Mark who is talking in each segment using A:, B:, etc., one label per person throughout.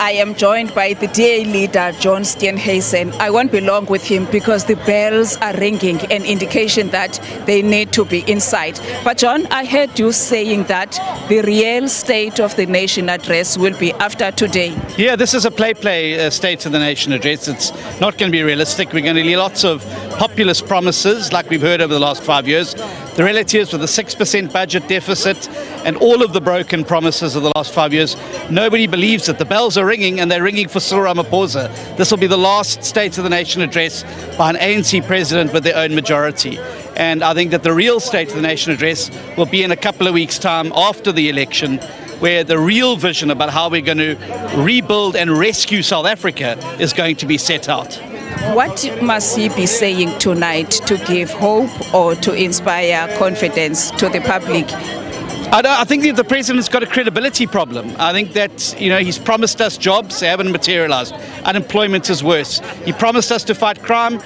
A: I am joined by the DA leader, John Steenhuisen. I won't be long with him because the bells are ringing, an indication that they need to be inside. But, John, I heard you saying that the real state of the nation address will be after today.
B: Yeah, this is a play play uh, State of the Nation address. It's not going to be realistic. We're going to need lots of populist promises like we've heard over the last five years. The reality is, with a 6% budget deficit and all of the broken promises of the last five years, nobody believes it. The bells are ringing and they're ringing for Cyril Ramaphosa. This will be the last State of the Nation address by an ANC president with their own majority. And I think that the real State of the Nation address will be in a couple of weeks' time after the election, where the real vision about how we're going to rebuild and rescue South Africa is going to be set out.
A: What must he be saying tonight to give hope or to inspire confidence to the public?
B: I, I, think the president's got a credibility problem. I think that you know he's promised us jobs, they haven't materialised. Unemployment is worse. He promised us to fight crime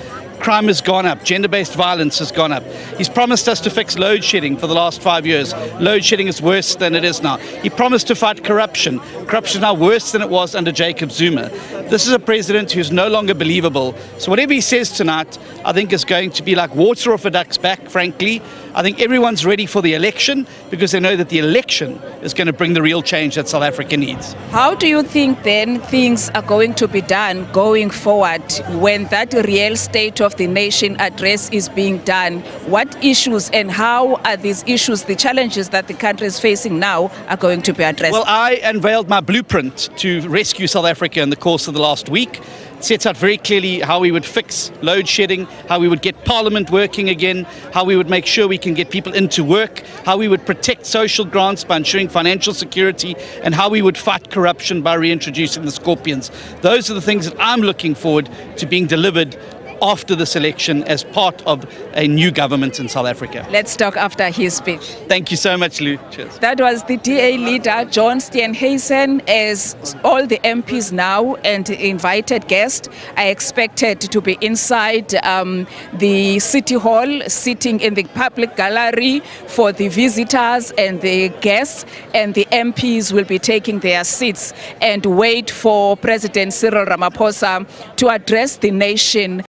B: crime has gone up, gender based violence has gone up. He's promised us to fix load shedding for the last five years. Load shedding is worse than it is now. He promised to fight corruption. Corruption is now worse than it was under Jacob Zuma. This is a president who's no longer believable. So, whatever he says tonight, I think is going to be like water off a duck's back, frankly. I think everyone's ready for the election because they know that the election is going to bring the real change that South Africa needs.
A: How do you think then things are going to be done going forward when that real state of the nation address is being done? What issues and how are these issues, the challenges that the country is facing now, are going to be addressed?
B: Well, I unveiled my blueprint to rescue South Africa in the course of the last week sets out very clearly how we would fix load shedding, how we would get Parliament working again, how we would make sure we can get people into work, how we would protect social grants by ensuring financial security, and how we would fight corruption by reintroducing the scorpions. Those are the things that I'm looking forward to being delivered after this election as part of a new government in South Africa.
A: Let's talk after his speech.
B: Thank you so much, Lou. Cheers.
A: That was the DA leader, John Steenhuisen, as all the MPs now and invited guests are expected to be inside um, the City Hall, sitting in the public gallery for the visitors and the guests, and the MPs will be taking their seats and wait for President Cyril Ramaphosa to address the nation